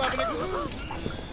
having a... Someone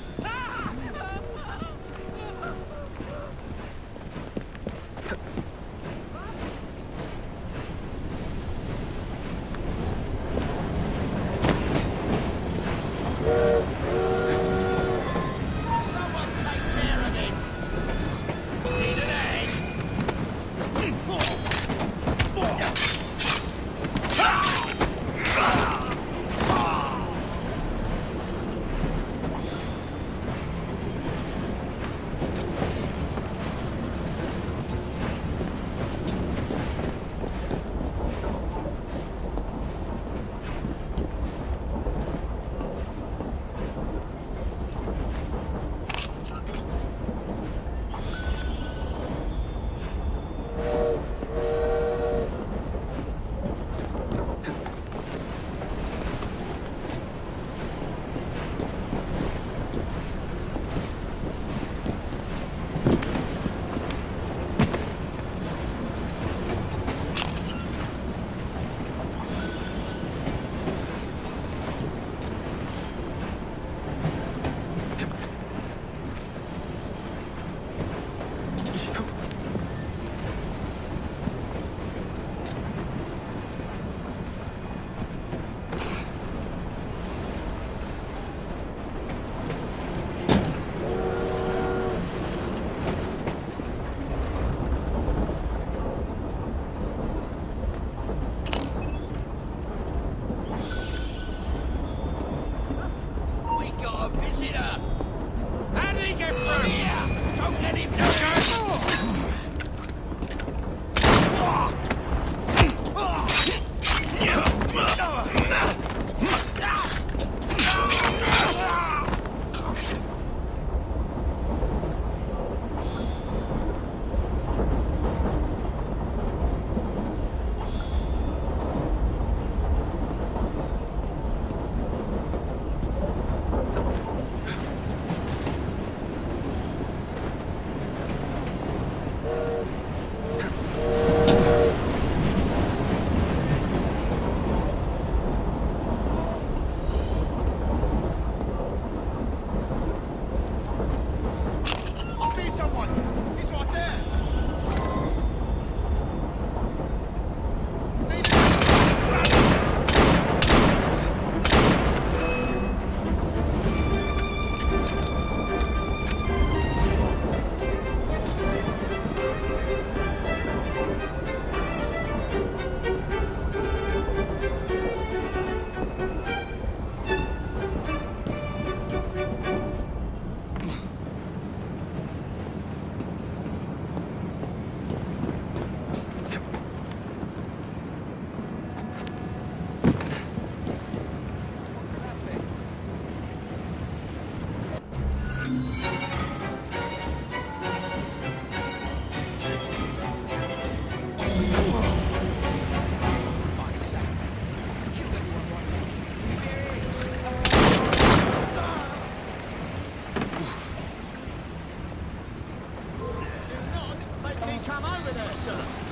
come over there, sir!